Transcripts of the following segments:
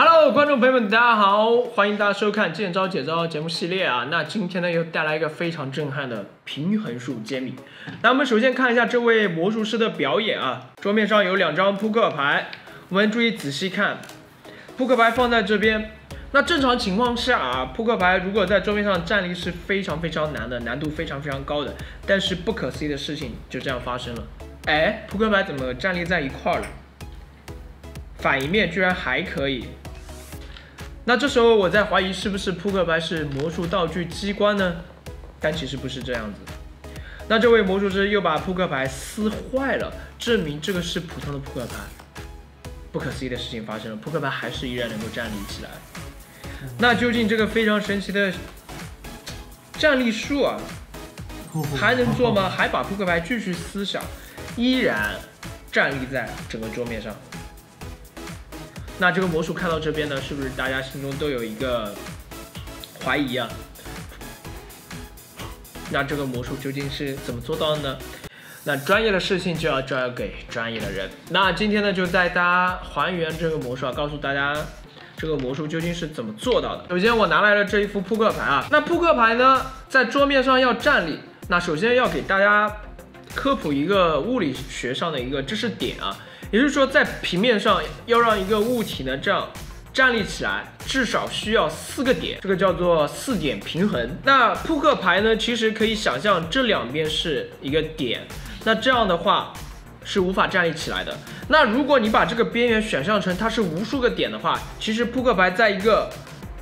Hello，观众朋友们，大家好，欢迎大家收看《见招解招》节目系列啊。那今天呢，又带来一个非常震撼的平衡术揭秘。那我们首先看一下这位魔术师的表演啊。桌面上有两张扑克牌，我们注意仔细看，扑克牌放在这边。那正常情况下啊，扑克牌如果在桌面上站立是非常非常难的，难度非常非常高的。但是不可思议的事情就这样发生了，哎，扑克牌怎么站立在一块儿了？反一面居然还可以。那这时候我在怀疑是不是扑克牌是魔术道具机关呢？但其实不是这样子。那这位魔术师又把扑克牌撕坏了，证明这个是普通的扑克牌。不可思议的事情发生了，扑克牌还是依然能够站立起来。那究竟这个非常神奇的站立术啊，还能做吗？还把扑克牌继续撕下，依然站立在整个桌面上。那这个魔术看到这边呢，是不是大家心中都有一个怀疑啊？那这个魔术究竟是怎么做到的呢？那专业的事情就要交给专业的人。那今天呢，就带大家还原这个魔术啊，告诉大家这个魔术究竟是怎么做到的。首先，我拿来了这一副扑克牌啊。那扑克牌呢，在桌面上要站立。那首先要给大家科普一个物理学上的一个知识点啊。也就是说，在平面上要让一个物体呢这样站立起来，至少需要四个点，这个叫做四点平衡。那扑克牌呢，其实可以想象这两边是一个点，那这样的话是无法站立起来的。那如果你把这个边缘想象成它是无数个点的话，其实扑克牌在一个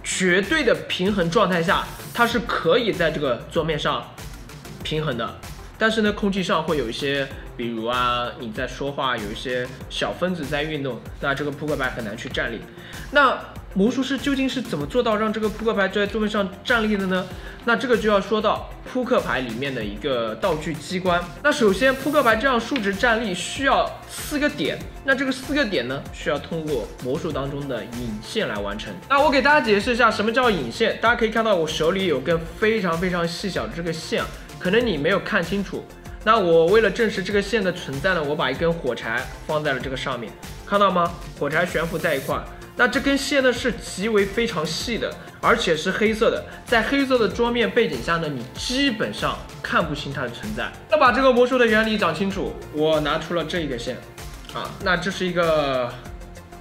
绝对的平衡状态下，它是可以在这个桌面上平衡的。但是呢，空气上会有一些，比如啊，你在说话，有一些小分子在运动，那这个扑克牌很难去站立。那魔术师究竟是怎么做到让这个扑克牌在桌面上站立的呢？那这个就要说到扑克牌里面的一个道具机关。那首先，扑克牌这样竖直站立需要四个点，那这个四个点呢，需要通过魔术当中的引线来完成。那我给大家解释一下什么叫引线。大家可以看到我手里有根非常非常细小的这个线。可能你没有看清楚，那我为了证实这个线的存在呢，我把一根火柴放在了这个上面，看到吗？火柴悬浮在一块，那这根线呢是极为非常细的，而且是黑色的，在黑色的桌面背景下呢，你基本上看不清它的存在。那把这个魔术的原理讲清楚，我拿出了这一个线，啊，那这是一个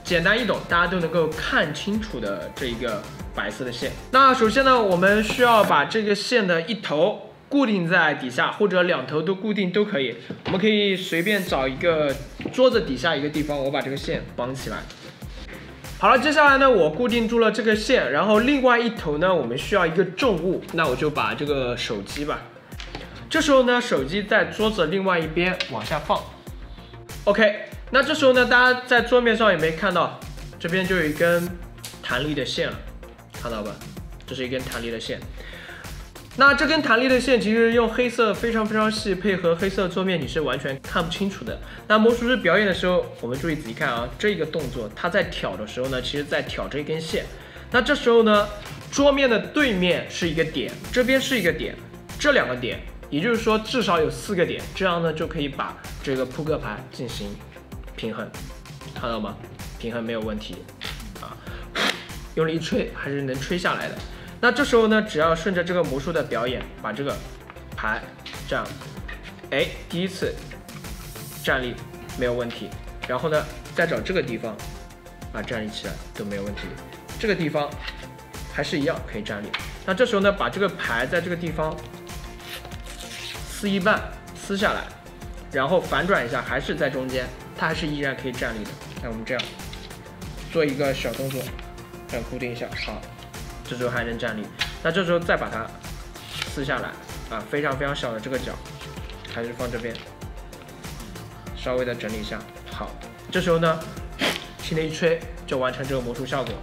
简单易懂，大家都能够看清楚的这一个白色的线。那首先呢，我们需要把这个线的一头。固定在底下，或者两头都固定都可以。我们可以随便找一个桌子底下一个地方，我把这个线绑起来。好了，接下来呢，我固定住了这个线，然后另外一头呢，我们需要一个重物，那我就把这个手机吧。这时候呢，手机在桌子另外一边往下放。OK，那这时候呢，大家在桌面上有没有看到，这边就有一根弹力的线了，看到吧？这是一根弹力的线。那这根弹力的线其实用黑色非常非常细，配合黑色桌面你是完全看不清楚的。那魔术师表演的时候，我们注意仔细看啊，这个动作他在挑的时候呢，其实在挑这一根线。那这时候呢，桌面的对面是一个点，这边是一个点，这两个点，也就是说至少有四个点，这样呢就可以把这个扑克牌进行平衡，看到吗？平衡没有问题啊，用力一吹还是能吹下来的。那这时候呢，只要顺着这个魔术的表演，把这个牌这样，哎，第一次站立没有问题，然后呢，再找这个地方把站立起来都没有问题，这个地方还是一样可以站立。那这时候呢，把这个牌在这个地方撕一半，撕下来，然后反转一下，还是在中间，它还是依然可以站立的。那我们这样做一个小动作，这样固定一下，好。这时候还能站立，那这时候再把它撕下来啊，非常非常小的这个角，还是放这边，稍微的整理一下。好，这时候呢，轻的一吹就完成这个魔术效果。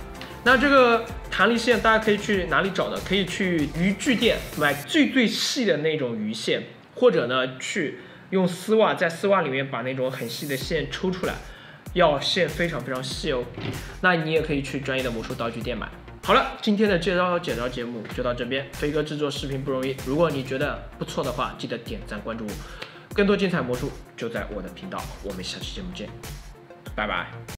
那这个弹力线大家可以去哪里找呢？可以去渔具店买最最细的那种鱼线，或者呢去用丝袜在丝袜里面把那种很细的线抽出来，要线非常非常细哦。那你也可以去专业的魔术道具店买。好了，今天的介绍简招节目就到这边。飞哥制作视频不容易，如果你觉得不错的话，记得点赞关注我。更多精彩魔术就在我的频道，我们下期节目见，拜拜。